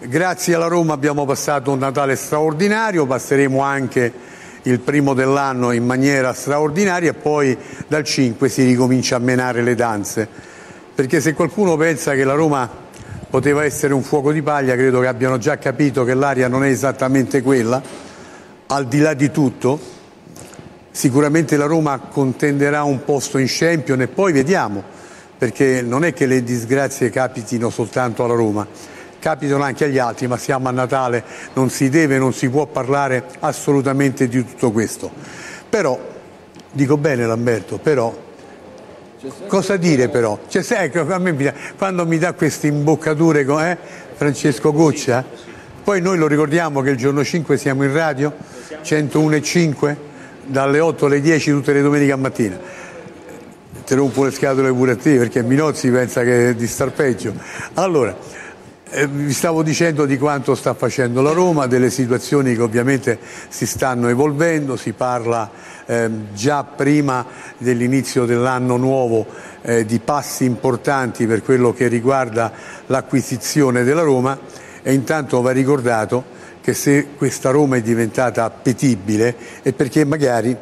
grazie alla Roma abbiamo passato un Natale straordinario, passeremo anche il primo dell'anno in maniera straordinaria e poi dal 5 si ricomincia a menare le danze. Perché se qualcuno pensa che la Roma poteva essere un fuoco di paglia, credo che abbiano già capito che l'aria non è esattamente quella. Al di là di tutto, sicuramente la Roma contenderà un posto in Champion e poi vediamo, perché non è che le disgrazie capitino soltanto alla Roma capitano anche agli altri, ma siamo a Natale, non si deve, non si può parlare assolutamente di tutto questo. Però, dico bene Lamberto, però, cosa dire però? Cioè, ecco, mi, quando mi dà queste imboccature eh, Francesco Goccia, poi noi lo ricordiamo che il giorno 5 siamo in radio, 101 e 5, dalle 8 alle 10 tutte le domeniche a mattina ti rompo le scatole pure a te perché Minozzi pensa che di star peggio. Allora, eh, vi stavo dicendo di quanto sta facendo la Roma, delle situazioni che ovviamente si stanno evolvendo, si parla eh, già prima dell'inizio dell'anno nuovo eh, di passi importanti per quello che riguarda l'acquisizione della Roma e intanto va ricordato che se questa Roma è diventata appetibile è perché magari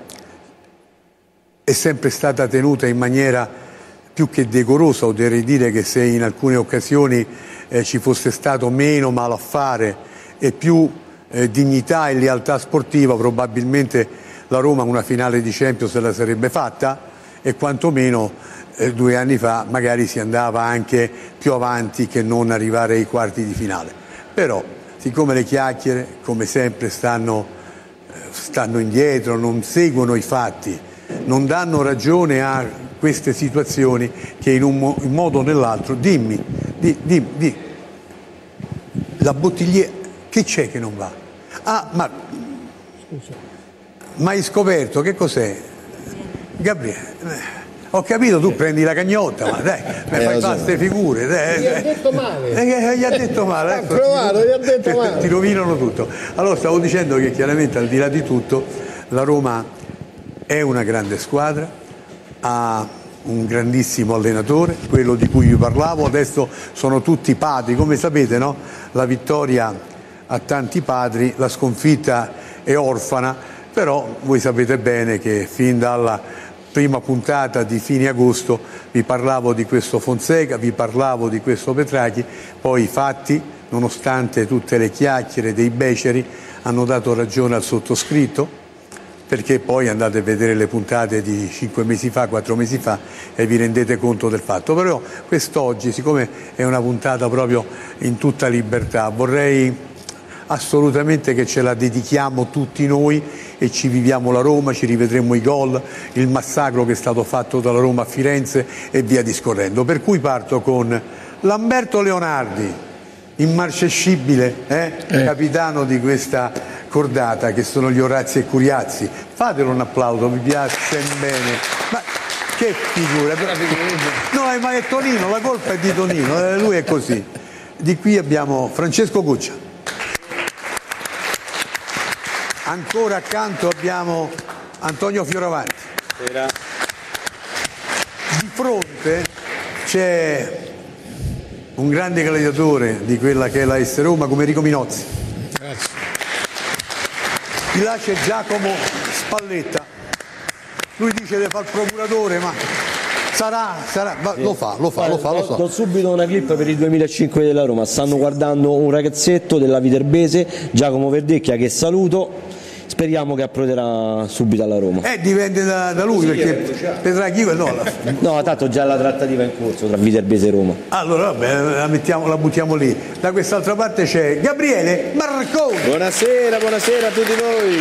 è sempre stata tenuta in maniera più che decorosa, oserei dire che se in alcune occasioni eh, ci fosse stato meno malaffare e più eh, dignità e lealtà sportiva, probabilmente la Roma una finale di Champions se la sarebbe fatta e quantomeno eh, due anni fa magari si andava anche più avanti che non arrivare ai quarti di finale. Però, siccome le chiacchiere, come sempre, stanno, eh, stanno indietro, non seguono i fatti, non danno ragione a queste situazioni che in un, modo o nell'altro, dimmi, di, di, di, la bottigliera, che c'è che non va? Ah, ma, ma hai scoperto che cos'è? Gabriele, eh, ho capito, tu prendi la cagnotta, ma dai, mi fai fare queste figure. Dai, gli ha detto male. Eh, gli ha detto male. Ecco, ha provato, gli ha detto male. Ti rovinano tutto. Allora stavo dicendo che chiaramente al di là di tutto la Roma è una grande squadra, ha un grandissimo allenatore, quello di cui vi parlavo, adesso sono tutti padri, come sapete no? la vittoria ha tanti padri, la sconfitta è orfana, però voi sapete bene che fin dalla prima puntata di fine agosto vi parlavo di questo Fonseca, vi parlavo di questo Petrachi, poi i fatti, nonostante tutte le chiacchiere dei beceri, hanno dato ragione al sottoscritto, perché poi andate a vedere le puntate di cinque mesi fa, quattro mesi fa e vi rendete conto del fatto. Però quest'oggi, siccome è una puntata proprio in tutta libertà, vorrei assolutamente che ce la dedichiamo tutti noi e ci viviamo la Roma, ci rivedremo i gol, il massacro che è stato fatto dalla Roma a Firenze e via discorrendo. Per cui parto con Lamberto Leonardi, immarcescibile eh? Eh. capitano di questa cordata che sono gli Orazzi e Curiazzi. Fatelo un applauso, mi piace bene. Ma che figura! No, ma è Tonino, la colpa è di Tonino, eh, lui è così. Di qui abbiamo Francesco Cuccia. Ancora accanto abbiamo Antonio Fioravanti. Di fronte c'è un grande gladiatore di quella che è la S Roma come Enrico Minozzi. Grazie. Di là c'è Giacomo Spalletta. Lui dice di fare il procuratore, ma sarà, sarà, ma lo fa, lo fa, lo fa, lo so. Do subito una clip per il 2005 della Roma. Stanno guardando un ragazzetto della Viterbese, Giacomo Verdecchia, che saluto speriamo che approderà subito alla Roma. Eh, dipende da, da lui, sì, perché Petraghi no. La... no, tanto già la trattativa è in corso tra Viterbese e Roma. Allora, vabbè, la, mettiamo, la buttiamo lì. Da quest'altra parte c'è Gabriele Marconi. Buonasera, buonasera a tutti voi,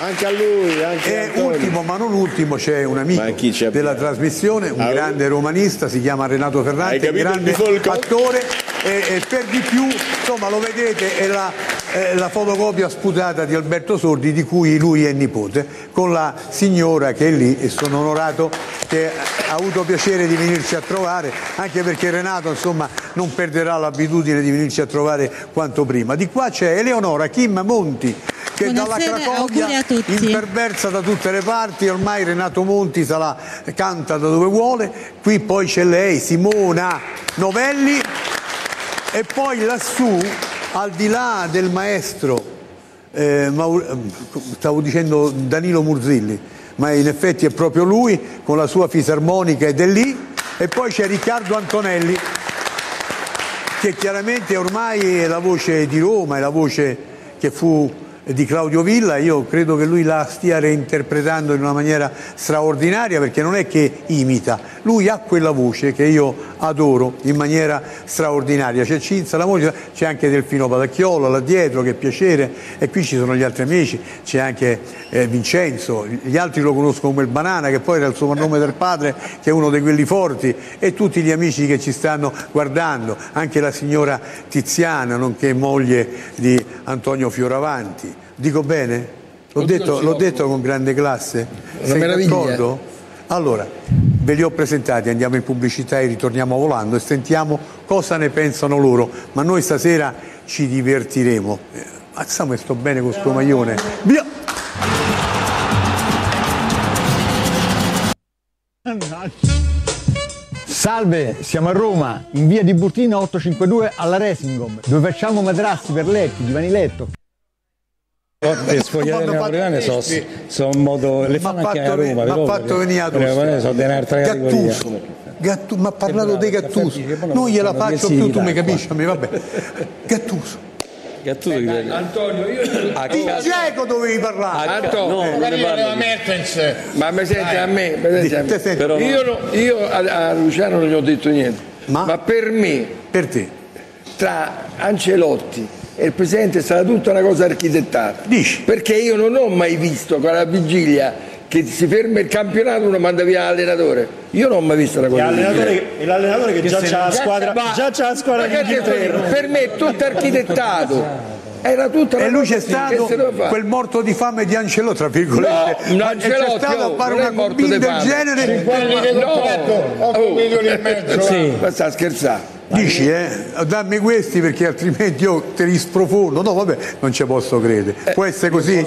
anche a lui. Anche e ultimo, ma non ultimo, c'è un amico della trasmissione, un ah, grande romanista, si chiama Renato Ferrante, un grande attore e, e per di più, insomma, lo vedete, è la eh, la fotocopia sputata di Alberto Sordi di cui lui è nipote, con la signora che è lì e sono onorato che ha avuto piacere di venirci a trovare, anche perché Renato insomma, non perderà l'abitudine di venirci a trovare quanto prima. Di qua c'è Eleonora Kim Monti che Buonasera, dalla Cracovia imperversa da tutte le parti, ormai Renato Monti se la canta da dove vuole, qui poi c'è lei, Simona Novelli e poi lassù al di là del maestro, eh, Maur- stavo dicendo Danilo Murzilli, ma in effetti è proprio lui con la sua fisarmonica ed è lì, e poi c'è Riccardo Antonelli che chiaramente ormai è la voce di Roma, è la voce che fu di Claudio Villa, io credo che lui la stia reinterpretando in una maniera straordinaria perché non è che imita, lui ha quella voce che io adoro in maniera straordinaria, c'è Cinzia, la voce, c'è anche Delfino Padacchiolo là dietro, che piacere, e qui ci sono gli altri amici, c'è anche eh, Vincenzo, gli altri lo conoscono come il Banana che poi era il soprannome del padre che è uno di quelli forti e tutti gli amici che ci stanno guardando, anche la signora Tiziana, nonché moglie di Antonio Fioravanti. Dico bene? L'ho detto, l'ho detto con grande classe? Sei meraviglia. d'accordo? Allora, ve li ho presentati, andiamo in pubblicità e ritorniamo volando e sentiamo cosa ne pensano loro, ma noi stasera ci divertiremo. Eh, Mazza, sto bene con sto maglione. Via! Salve, siamo a Roma, in via di Burtina 852 alla Resingom, dove facciamo materassi per letti, divani letto. Le sfogliate napoletane sono un modo, le fanno anche a fatto, Roma, mi ha fatto venire a categoria. Gattuso. Gattu- mi ha parlato di Gattuso. Non gliela faccio più, tu mi capisci? a me, Vabbè. Gattuso. Gattuso che Antonio, io Di Geco dovevi parlare. Antonio, no, non ne parlo Mertens. ma mi senti a me? mi senti a me? Te senti. Però- Io, no- io a, a Luciano non gli ho detto niente, Ma? ma, per me Per te. tra Ancelotti e il presidente è stata tutta una cosa architettata. Dici? Perché io non ho mai visto con la vigilia che si ferma il campionato uno manda via l'allenatore. Io non ho mai visto una cosa e l'allenatore che già c'ha la squadra, Ma- già c'ha la squadra che di detto? Per me è tutto architettato. Era tutta una E lui c'è stato che quel morto di fame di Ancelotti, tra virgolette. No, e Ancelotti, c'è stato a oh, fare è una morto combina di del fame. genere. Quelli che No. contratto 8 Oh. milioni e mezzo. Sì. Ma sta scherzando. Dici, eh? Dammi questi perché altrimenti io te li sprofondo. No, vabbè, non ci posso credere. Può essere così?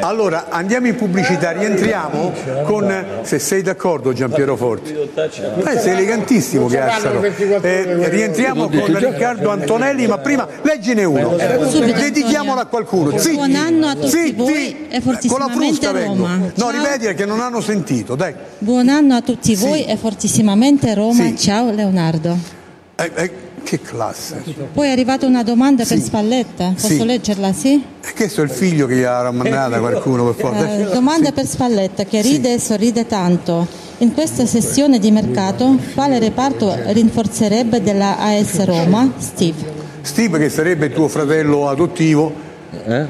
Allora, andiamo in pubblicità, rientriamo con, se sei d'accordo Giampiero Forti. Eh, sei elegantissimo che alzano. Eh, rientriamo con Riccardo Antonelli, ma prima leggine uno. Dedichiamolo a qualcuno. Zitti. Buon anno a tutti Zitti. voi e Con la frusta fortissimamente vengo. Roma. No, ripeti perché non hanno sentito, dai. Buon anno a tutti voi e fortissimamente Roma. Ciao Leonardo. Eh, eh, che classe. Poi è arrivata una domanda per Spalletta. Posso Sì. leggerla, sì? E questo è il figlio che gli ha mandata qualcuno per forza. Eh, domanda per Spalletta che ride e sorride tanto. In questa sessione di mercato, quale reparto rinforzerebbe della AS Roma? Steve. Steve che sarebbe tuo fratello adottivo. Eh?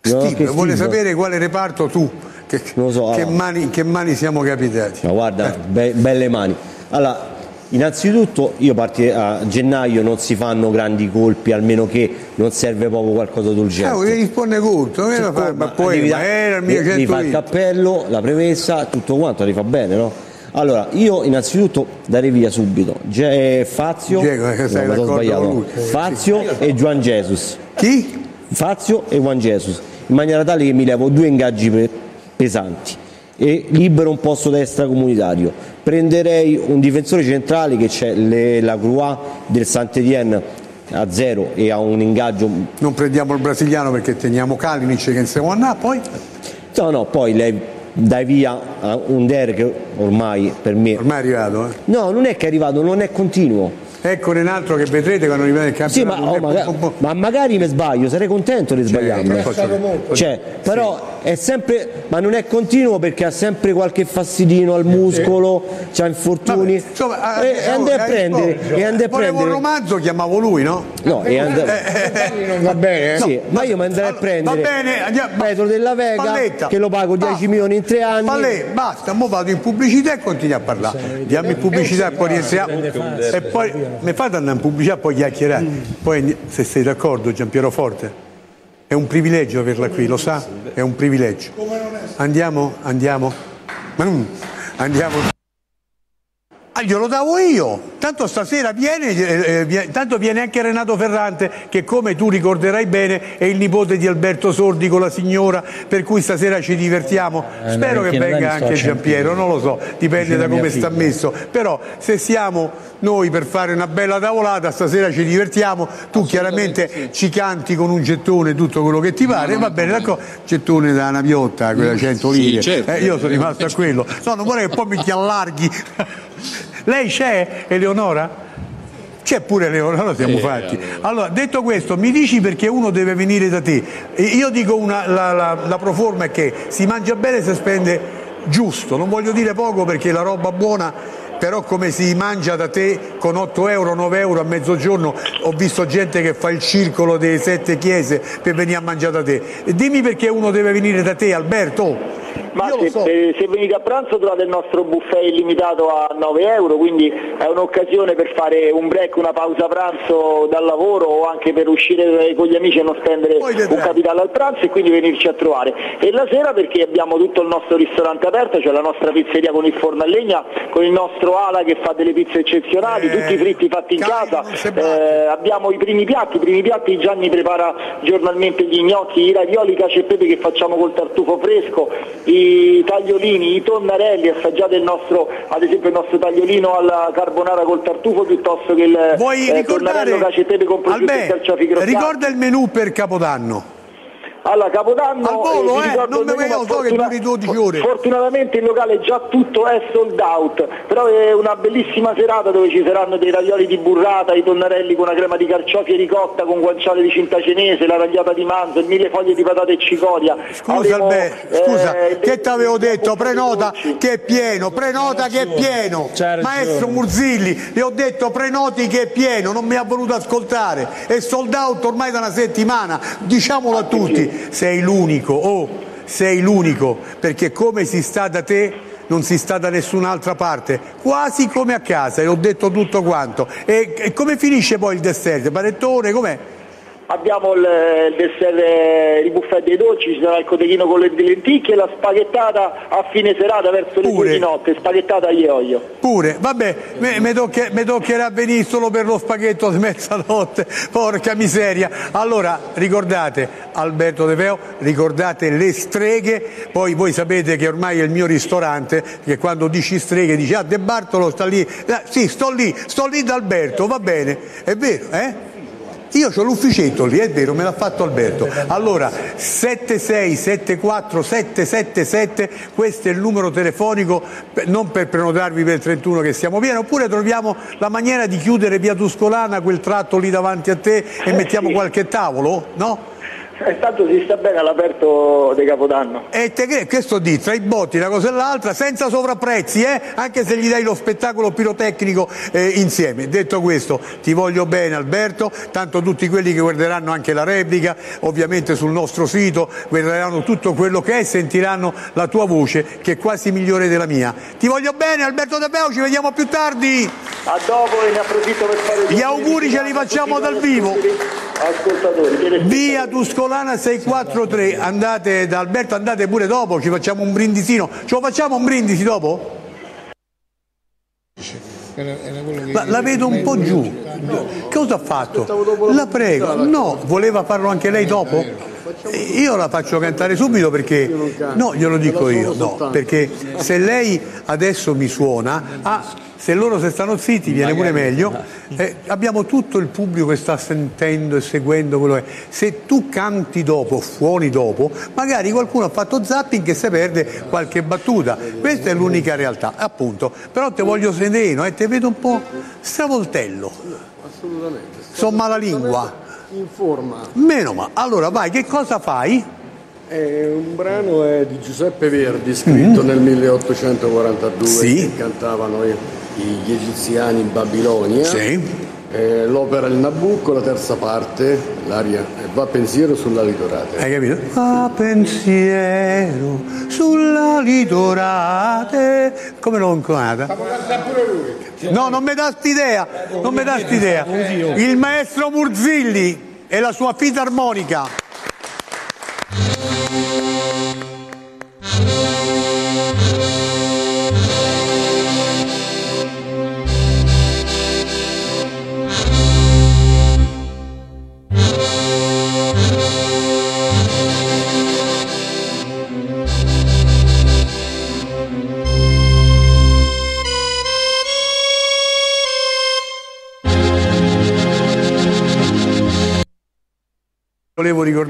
Steve, vuole sapere quale reparto tu, che, Non lo so, che allora. mani, che mani siamo capitati. Ma guarda, be- belle mani. Allora, innanzitutto io parti a gennaio non si fanno grandi colpi, almeno che non serve proprio qualcosa del Ah, risponde corto, non era fare, ma poi devi, ma era il mio devi- fare il 120. cappello, la premessa, tutto quanto, li fa bene, no? Allora, io innanzitutto darei via subito Ge- Fazio, Diego, eh, no, sbagliato. Fazio e Juan Jesus. Chi? Fazio e Juan Jesus, in maniera tale che mi levo due ingaggi pe- pesanti e libero un posto da extracomunitario. Prenderei un difensore centrale che c'è le- la Croix del Saint-Étienne a zero e ha un ingaggio Non prendiamo il brasiliano perché teniamo Kalinic che insieme a andare, poi No, no, poi lei dai via a un Der che ormai per me. ormai è arrivato. Eh. No, non è che è arrivato, non è continuo. Eccone un altro che vedrete quando arriva nel Sì, ma, campionato. oh, maga- ma magari mi sbaglio, sarei contento di sbagliarmi. Cioè, però è sempre, ma non è continuo perché ha sempre qualche fastidino al muscolo, c'ha infortuni. Vabbè, insomma, e, eh, e andai a eh, prendere, oh, e andai a Volevo un prendere. romanzo, chiamavo lui, no? No, e andai- Non va bene, eh? sì, ma io mi andrei a prendere va bene, andiamo- Petro della Vega Palletta. che lo pago 10 Basta. milioni in tre anni. Pallè, basta, mo vado in pubblicità e continuiamo a parlare. Andiamo in pubblicità e poi rientriamo. E poi mi fate andare in pubblicità e poi chiacchierare. Poi se sei d'accordo Giampiero Forte. È un privilegio averla qui, lo sa? È un privilegio. Andiamo, andiamo. Andiamo. Ah, glielo davo io, tanto stasera viene, eh, eh, vie- tanto viene anche Renato Ferrante che come tu ricorderai bene è il nipote di Alberto Sordi con la signora, per cui stasera ci divertiamo. Eh, Spero che venga anche Giampiero, non lo so, dipende da come sta messo, però se siamo noi per fare una bella tavolata stasera ci divertiamo, tu chiaramente ci canti con un gettone tutto quello che ti pare, va bene, d'accordo? Gettone da una piotta, quella 100 lire, certo. Eh, io sono rimasto a quello, no non vorrei che poi mi ti allarghi. Lei c'è, Eleonora? C'è pure Eleonora, siamo fatti. Allora, detto questo, mi dici perché uno deve venire da te. Io dico una, la, la, la proforma è che si mangia bene se spende giusto, non voglio dire poco perché la roba buona, però come si mangia da te con 8 euro, 9 euro a mezzogiorno, ho visto gente che fa il circolo delle sette chiese per venire a mangiare da te. Dimmi perché uno deve venire da te, Alberto. Ma se, so. se- se venite a pranzo trovate il nostro buffet illimitato a 9 euro, quindi è un'occasione per fare un break, una pausa pranzo dal lavoro o anche per uscire con gli amici e non spendere un capitale al pranzo e quindi venirci a trovare. E la sera perché abbiamo tutto il nostro ristorante aperto, cioè la nostra pizzeria con il forno a legna, con il nostro ala che fa delle pizze eccezionali, Eh, tutti i fritti fatti in casa, eh, abbiamo i primi piatti, i primi piatti Gianni prepara giornalmente gli gnocchi, i ravioli cacio e pepe che facciamo col tartufo fresco, i tagliolini, i tonnarelli, assaggiate il nostro, ad esempio il nostro tagliolino alla carbonara col tartufo piuttosto che il Vuoi eh, tonnarello cacio e pepe con prosciutto e carciofi ricorda il menù per Capodanno. Alla Capodanno Al volo, vi eh, non mi ma so che duri 12 ore. Fortunatamente il locale già tutto è sold out, però è una bellissima serata dove ci saranno dei ravioli di burrata, i tonnarelli con una crema di carciofi e ricotta con guanciale di cinta cinese, la ragliata di manzo, il mille foglie di patate e cicoria. Scusa, Avremo, Albè, scusa, eh, che ti avevo detto? Prenota che è pieno, prenota che è pieno. Maestro Murzilli, le ho detto prenoti che è pieno, non mi ha voluto ascoltare. È sold out ormai da una settimana, diciamolo a tutti. Sei l'unico, oh, sei l'unico, perché come si sta da te non si sta da nessun'altra parte, quasi come a casa, e ho detto tutto quanto. E, e come finisce poi il dessert? Panettone, com'è? Abbiamo il, dessert, eh, il buffet dei dolci, ci sarà il cotechino con le lenticchie e la spaghettata a fine serata verso le Pure. due di notte, spaghettata a ioio. Pure, vabbè, mi tocche- toccherà venire solo per lo spaghetto di mezzanotte, porca miseria. Allora, ricordate Alberto De Veo, ricordate le streghe, poi voi sapete che ormai è il mio ristorante, che quando dici streghe dici ah De Bartolo sta lì, Eh, sì sto lì, sto lì da Alberto, va bene, è vero, eh? Io ho l'ufficetto lì, è vero, me l'ha fatto Alberto. Allora, 7674777, questo è il numero telefonico, non per prenotarvi per il 31 che siamo pieni, oppure troviamo la maniera di chiudere via Tuscolana, quel tratto lì davanti a te e mettiamo sì. qualche tavolo, no? E tanto si sta bene all'aperto di Capodanno. E te cre- questo di tra i botti, una cosa e l'altra, senza sovrapprezzi, eh? anche se gli dai lo spettacolo pirotecnico eh, insieme. Detto questo, ti voglio bene Alberto, tanto tutti quelli che guarderanno anche la replica, ovviamente sul nostro sito, guarderanno tutto quello che è e sentiranno la tua voce, che è quasi migliore della mia. Ti voglio bene Alberto De Beo, ci vediamo più tardi! A dopo e ne approfitto per fare Gli auguri ce li facciamo dal vivo. Ascoltatori. Via Tuscolana 643, andate da Alberto, andate pure dopo, ci facciamo un brindisino. Ce lo facciamo un brindisi dopo? La, la vedo un po' giù. Cosa ha fatto? La prego. No, voleva farlo anche lei dopo? Io la faccio cantare subito perché no, glielo dico io, no, perché se lei adesso mi suona, ah, se loro se stanno zitti viene pure meglio, eh, abbiamo tutto il pubblico che sta sentendo e seguendo quello che è. Se tu canti dopo, suoni dopo, magari qualcuno ha fatto zapping e si perde qualche battuta. Questa è l'unica realtà, appunto. Però te voglio sereno e te vedo un po' stravoltello. Assolutamente. Sono malalingua. In forma. Meno male. Allora vai, che cosa fai? È un brano è di Giuseppe Verdi, scritto nel 1842, Mm. Sì. che cantavano gli egiziani in Babilonia. Sì. Eh, l'opera Il Nabucco, la terza parte, l'aria eh, Va pensiero sulla litorate. Hai capito? A pensiero sulla litorate. Come l'ho inconata? No, non mi dà st'idea, non mi dà st'idea. Il maestro Murzilli e la sua filarmonica. Volevo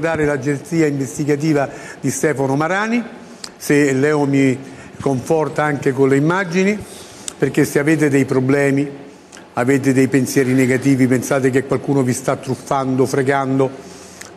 ricordare l'agenzia investigativa di Stefano Marani, se Leo mi conforta anche con le immagini, perché se avete dei problemi, avete dei pensieri negativi, pensate che qualcuno vi sta truffando, fregando,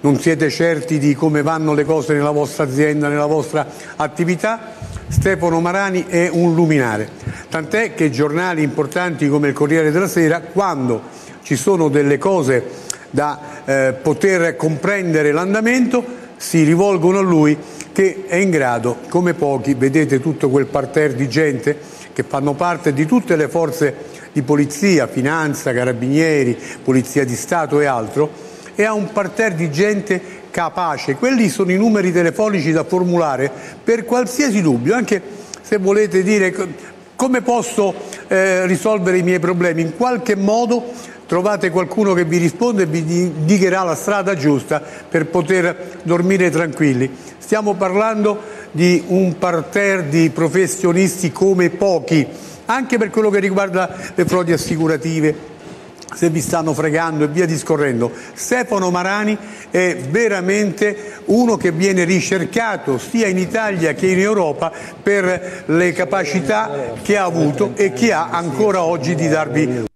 non siete certi di come vanno le cose nella vostra azienda, nella vostra attività, Stefano Marani è un luminare. Tant'è che giornali importanti come il Corriere della Sera, quando ci sono delle cose da eh, poter comprendere l'andamento, si rivolgono a lui che è in grado, come pochi, vedete tutto quel parterre di gente che fanno parte di tutte le forze di polizia, finanza, carabinieri, polizia di Stato e altro, e ha un parterre di gente capace. Quelli sono i numeri telefonici da formulare per qualsiasi dubbio, anche se volete dire come posso eh, risolvere i miei problemi. In qualche modo trovate qualcuno che vi risponde e vi indicherà la strada giusta per poter dormire tranquilli. Stiamo parlando di un parterre di professionisti come pochi, anche per quello che riguarda le frodi assicurative, se vi stanno fregando e via discorrendo. Stefano Marani è veramente uno che viene ricercato sia in Italia che in Europa per le capacità che ha avuto e che ha ancora oggi di darvi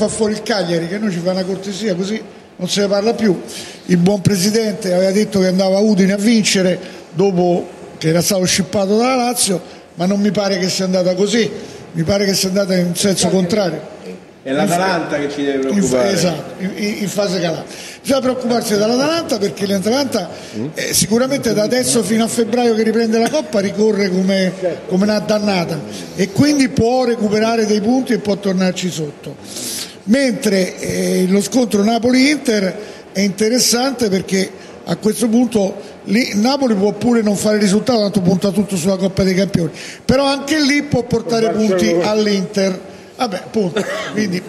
fa fuori il Cagliari che noi ci fa una cortesia così non se ne parla più. Il buon presidente aveva detto che andava a Udine a vincere dopo che era stato scippato dalla Lazio ma non mi pare che sia andata così. Mi pare che sia andata in senso contrario. È l'Atalanta che ci deve preoccupare. In, esatto, in, in, fase calata. Bisogna preoccuparsi dall'Atalanta perché l'Atalanta eh, sicuramente da adesso fino a febbraio che riprende la Coppa ricorre come, come una dannata. E quindi può recuperare dei punti e può tornarci sotto mentre eh, lo scontro Napoli-Inter è interessante perché a questo punto lì, Napoli può pure non fare risultato, tanto punta tutto sulla Coppa dei Campioni, però anche lì può portare punti all'Inter. Vabbè, punto. Quindi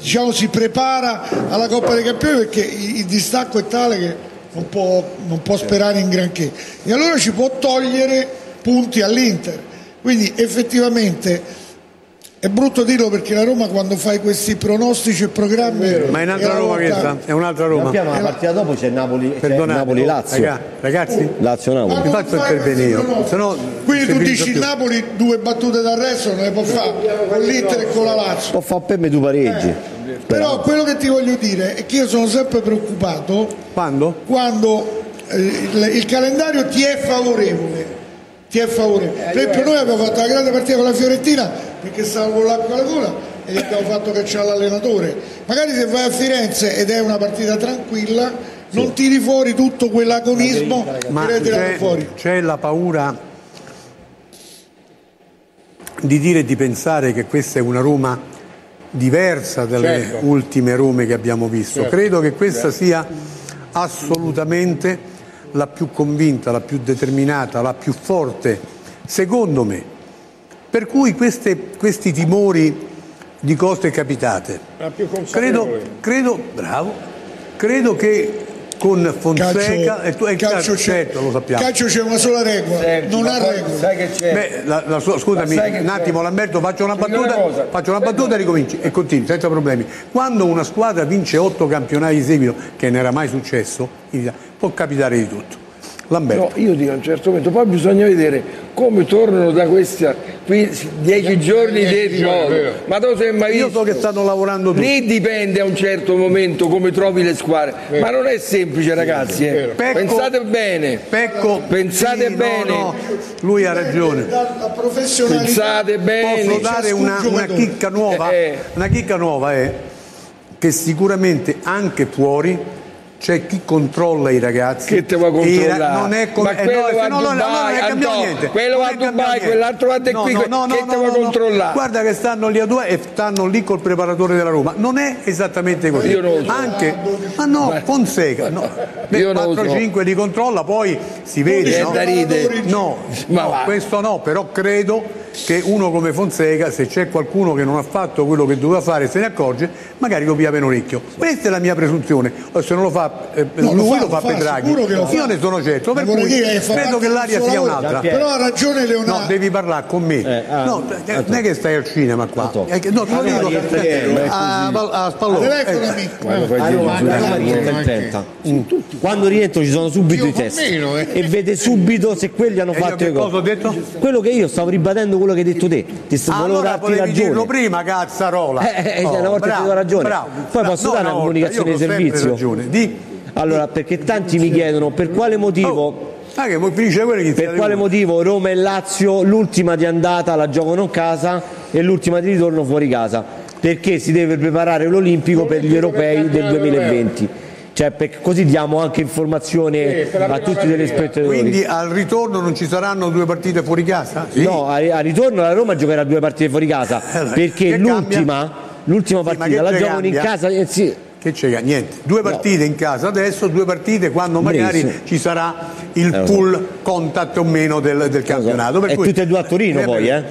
diciamo si prepara alla Coppa dei Campioni perché il, distacco è tale che non può, non può sperare in granché e allora ci può togliere punti all'Inter. Quindi effettivamente è brutto dirlo perché la Roma quando fai questi pronostici e programmi. Ma è un'altra Roma questa, è un'altra Roma. Ma la partita dopo c'è Napoli, c'è Napoli Lazio. Ragazzi, Lazio Napoli. Mi faccio intervenire. Sennò Quindi tu dici il Napoli due battute d'arresto non le può fare con l'Inter e con la Lazio. Può fare per me due pareggi. Eh. Però quello che ti voglio dire è che io sono sempre preoccupato quando, quando eh, il, il calendario ti è favorevole ti è favorevole. Per esempio noi abbiamo fatto una grande partita con la Fiorentina perché stava con l'acqua alla gola e gli abbiamo fatto cacciare l'allenatore. Magari se vai a Firenze ed è una partita tranquilla non sì. tiri fuori tutto quell'agonismo Ma che tirato fuori. C'è la paura di dire e di pensare che questa è una Roma diversa dalle certo. ultime Rome che abbiamo visto. Certo. Credo che questa sia assolutamente la più convinta, la più determinata, la più forte, secondo me. Per cui queste, questi timori di cose capitate, credo, credo, bravo, credo che con Fonseca calcio, e tu, e calcio, certo, lo sappiamo. calcio c'è una sola regola Sergio, non ha regola sai che c'è? Beh, la, la sua, scusami un attimo Lamberto faccio una battuta, una faccio una battuta e ricominci e continui senza problemi. Quando una squadra vince otto campionati di seguito che non era mai successo può capitare di tutto Lamberto. No, io dico a un certo momento, poi bisogna vedere come tornano da questi dieci giorni di riposo. Ma tu sei mai visto? Io so che stanno lavorando tutti. Lì dipende a un certo momento come trovi le squadre. Vero. Ma non è semplice ragazzi, eh. Pecco, pensate bene. Pecco, pensate sì, bene. No, no. Lui ha ragione. Pensate bene. Posso dare una, una chicca nuova? Eh. Una chicca nuova è che sicuramente anche fuori c'è chi controlla i ragazzi. Che te vuoi controllare? non è com- ma eh, quello no, va a no, Dubai no, no, non Anto, niente. Quello va a Dubai quell'altro va di qui no, no, che te vuoi controllare? Guarda che stanno lì a due e stanno lì col preparatore della Roma. Non è esattamente così. Io non so. anche ma no Fonseca no. Beh, 4-5 li controlla poi si vede no, no, no questo no però credo che uno come Fonseca, se c'è qualcuno che non ha fatto quello che doveva fare e se ne accorge, magari lo pia per orecchio. Questa è la mia presunzione. O se non lo fa eh, No, lo lui, fa, lo fa lo fa, sicuro che lo fa. Io ne sono certo, per cui dire credo che l'aria sia lavoro. un'altra. Però ha ragione Leonardo. No, devi parlare con me. ah, no, eh, non è che stai al cinema qua. No, te lo dico eh, a, a Spallone. Il 30. Quando rientro ci sono subito i test e vede subito se quelli hanno io fatto i gol. Quello che io stavo ribadendo quello che hai detto te. Ti sto Allora darti potevi dirlo ragione. prima, cazzarola. Eh, eh, una volta ti do ragione. Poi posso dare una comunicazione di servizio? Ragione. Di. Allora, perché tanti mi chiedono per quale motivo Ah, che mo- finisce quello che Per quale motivo Roma e Lazio l'ultima di andata la giocano in casa e l'ultima di ritorno fuori casa? Perché si deve preparare l'Olimpico per gli europei del 2020. Cioè, per- così diamo anche informazione a tutti gli spettatori. Quindi al ritorno non ci saranno due partite fuori casa? Sì. No, a, a ritorno la Roma giocherà due partite fuori casa Allora, perché l'ultima, l'ultima ma partita la giocano in casa. eh, sì. Che c'è? Niente. Due partite in casa adesso, due partite quando magari Benissimo. ci sarà il Eh, so. full contact o meno del, del campionato. Per E cui- tutte e due a Torino poi, eh?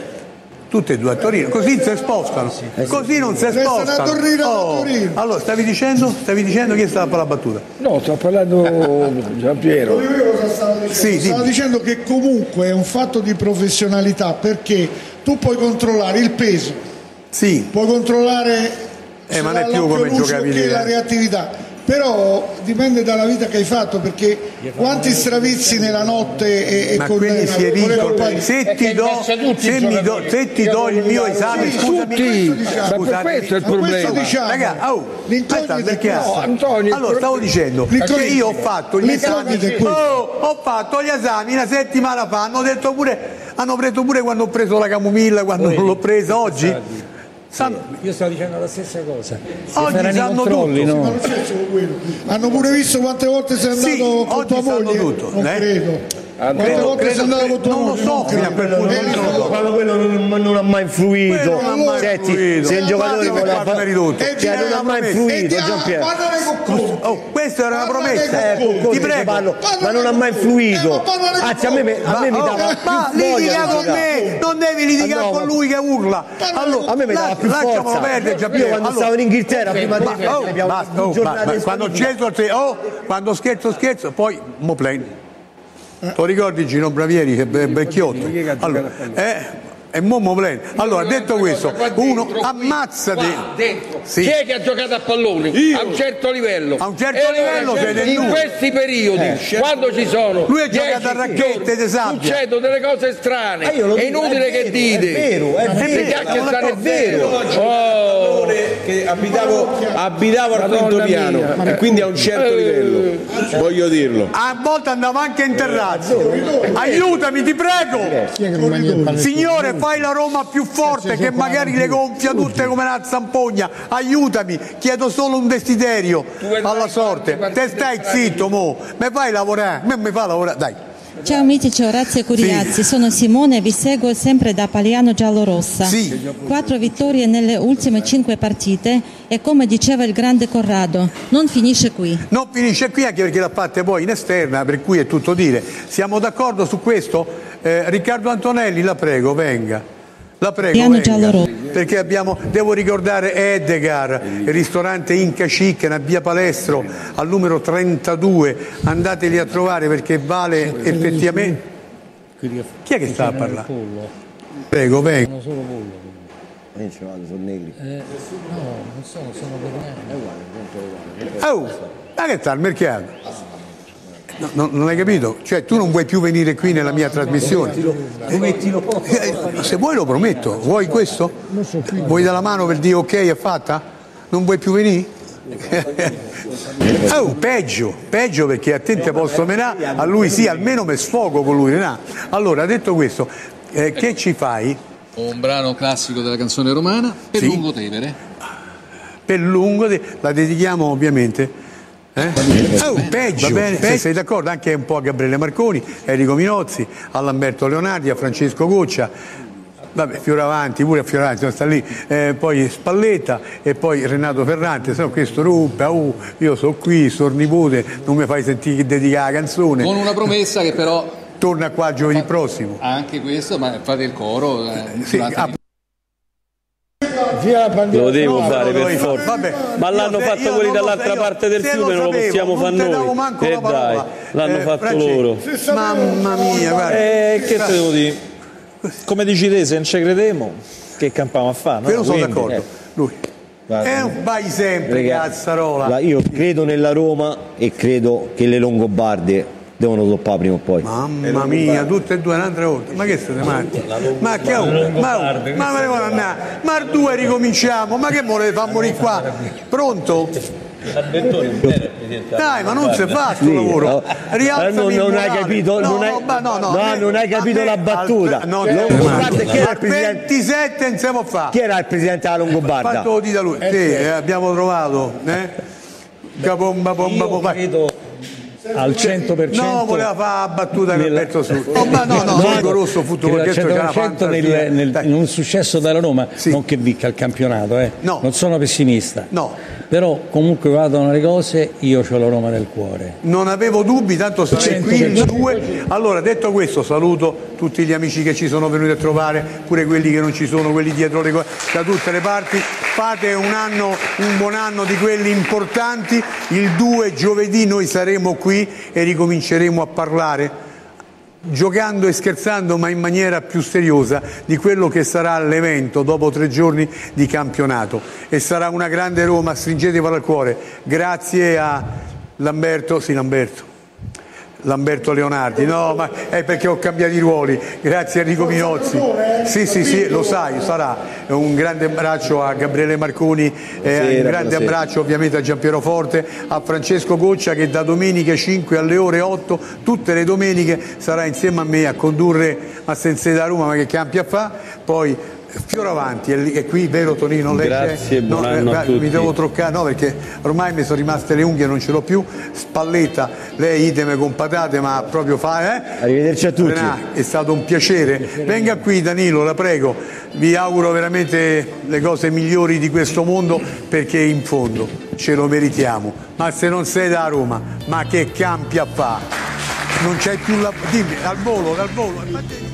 Tutte e due a Torino, così si spostano, così non si spostano. Oh. Allora, stavi dicendo? Stavi dicendo chi stava per la battuta? No, sto parlando Giampiero. Io cosa stavo dicendo? Sì, stavo dicendo che comunque è un fatto di professionalità perché tu puoi controllare il peso, Sì, puoi controllare Eh, ma non è più come giocavi che la eh. reattività. Però dipende dalla vita che hai fatto perché quanti stravizi nella notte e, e ma con quelli si compagnie- Se ti do, se mi do, se ti do il mio esame, Sì, scusami, tutti. Ma per scusatemi. questo è il problema. diciamo, Raga, oh, aspetta. No, Antonio, allora stavo dicendo che io ho fatto gli esami oh, ho fatto gli esami una settimana fa hanno detto pure hanno preso pure quando ho preso la camomilla quando non l'ho presa oggi Sanno- Io stavo dicendo la stessa cosa. Che Oggi sanno tutto. no? Hanno pure visto quante volte sei andato Sì, con tua moglie? tutto, Non eh? credo. Quante credo- volte credo- sei andato con tua non lo so fino a quel punto. Quando quello non, non ha mai influito. Quello non ha mai Senti, influito. se il giocatore voleva che fare. E cioè, non ha mai influito, ah, Giampiero. con Conte. oh, questa era una promessa Eh, ti prego. ma non ha mai influito. Eh, Anzi, a me, a me mi dava oh, più ma voglia litiga con me non devi litigare Ah, con lui che urla allora A me mi dava la- più forza. perdere Giampiero quando stavo in Inghilterra prima di oh, oh, scherzo oh, quando scherzo scherzo poi mo play tu ricordi Gino Bravieri che è vecchiotto allora, eh, e mo mo play allora detto questo uno ammazzati Qua dentro. Sì. Chi è che ha giocato a pallone? A un certo livello. A un certo E allora, livello cioè, In questi periodi, quando ci sono. Lui ha 10 giocato a racchette di sabbia. Succedono delle cose strane. Eh, io lo è inutile è che vero, dite. è vero, è vero, è è vero. Oh. che abitavo, abitavo al quinto piano mia. e quindi a un certo Eh. livello voglio dirlo a volte andavo anche in terrazzo aiutami ti prego Signore, fai la Roma più forte che magari le gonfia tutte come una zampogna. Aiutami, chiedo solo un desiderio alla sorte. Te stai zitto, mo. Mi fai lavorare, me mi fa lavorare. Dai. Ciao mitici Orazio e Curiazzi, sono Simone e vi seguo sempre da Paliano Giallorossa. Sì. Quattro vittorie nelle ultime cinque partite e come diceva il grande Corrado, non finisce qui. Non finisce qui anche perché l'ha fatta poi in esterna, per cui è tutto dire. Siamo d'accordo su questo? Eh, Riccardo Antonelli, la prego, venga. La prego, Piano venga. Perché abbiamo, devo ricordare Edgar, il ristorante Inca Chic, a via Palestro, al numero 32. Andateli a trovare perché vale effettivamente. Chi è che sta a parlare? Prego, venga. Io ci vado, sono negri. Oh, ma che sta al mercato? No, no, non hai capito? Cioè tu non vuoi più venire qui nella mia trasmissione? Promettilo. se vuoi lo prometto. Vuoi questo? Vuoi dalla mano per dire ok è fatta? Non vuoi più venire? Oh, peggio, peggio perché a te te posso menare, a lui sì, almeno mi sfogo con lui. Renà. Allora, detto questo, eh, che ci fai? Un brano classico della canzone romana per Sì. Lungotevere. per lungo, la dedichiamo ovviamente. Eh? Oh, peggio, va bene, se sei d'accordo anche un po' a Gabriele Marconi, Enrico Minozzi, a Lamberto Leonardi, a Francesco Goccia, vabbè, Fioravanti, pure a Fioravanti, non sta lì, eh, poi Spalletta e poi Renato Ferrante, se no questo ruppe, uh, io sono qui, sono nipote, non mi fai sentire dedicare la canzone. Con una promessa che però torna qua giovedì prossimo. Anche questo, ma fate il coro. eh, Sì, Via la bandiera. Lo devo No, fare per forza. Vabbè, Ma l'hanno fatto quelli dall'altra parte del fiume, non lo possiamo fare noi. E parola. dai, l'hanno Eh, fatto Francesco, loro. Mamma mia, guarda. Eh, che te devo dire? Come dici te, se non ci crediamo, che campiamo a fare? no? Io non sono d'accordo. eh, Lui. Guarda, Eh, vai sempre, cazzarola. la- io credo nella Roma e credo che le Longobarde devono toppare prima o poi. Mamma mia, tutte e due un'altra volta. Ma che siete matti? Ma che ma, ma, ma, me ne vado a andare? Ma due ricominciamo, ma che volete far morire qua? Pronto? Dai, ma non si fa sto Sì, lavoro. no. Rialzami Eh, non- non hai capito- No, non hai- no, ma no, no, non hai capito me- la battuta. al- no, No, no, guarda, chi era al il presidente? 27 non siamo fa. Chi era il presidente della Longobarda? Fatto lo dite a lui. Sì, eh, abbiamo trovato. Eh? Capomba, bomba, bomba. credo al 100% No, voleva fare battuta nella- Alberto Su. Oh, ma no, no, Sonico Rosso, c'è una 100% nel, nel- Dai. in un successo della Roma, non che vinca il campionato, eh. No. non sono pessimista. No. Però comunque vadano le cose, io ho la Roma nel cuore. Non avevo dubbi, tanto sarei qui il 100%. 2. Allora, detto questo, saluto tutti gli amici che ci sono venuti a trovare, pure quelli che non ci sono, quelli dietro le cose, da tutte le parti. Fate un anno, un buon anno di quelli importanti. Il 2 giovedì noi saremo qui e ricominceremo a parlare giocando e scherzando ma in maniera più seriosa di quello che sarà l'evento dopo tre giorni di campionato. E sarà una grande Roma, stringetevi al cuore. Grazie a Lamberto, sì Lamberto Lamberto Leonardi, no, ma è perché ho cambiato i ruoli, grazie a Enrico Minozzi. Sì, sì, sì, lo sai, sarà. Un grande abbraccio a Gabriele Marconi, eh, un grande abbraccio ovviamente a Giampiero Forte, a Francesco Goccia che da domenica 5 alle ore 8, tutte le domeniche, sarà insieme a me a condurre a Sensei da Roma, ma che campi a fa, poi Fioravanti, è, qui, vero Tonino? Lei? Grazie, No, eh, Mi devo truccare, no, perché ormai mi sono rimaste le unghie, non ce l'ho più. Spalletta, lei idem con patate, ma proprio fa, eh? Arrivederci a tutti. Renà, è stato un piacere. Venga qui Danilo, la prego. Vi auguro veramente le cose migliori di questo mondo perché in fondo ce lo meritiamo. Ma se non sei da Roma, ma che campi a fa? Non c'è più la... Dimmi, dal volo, dal volo.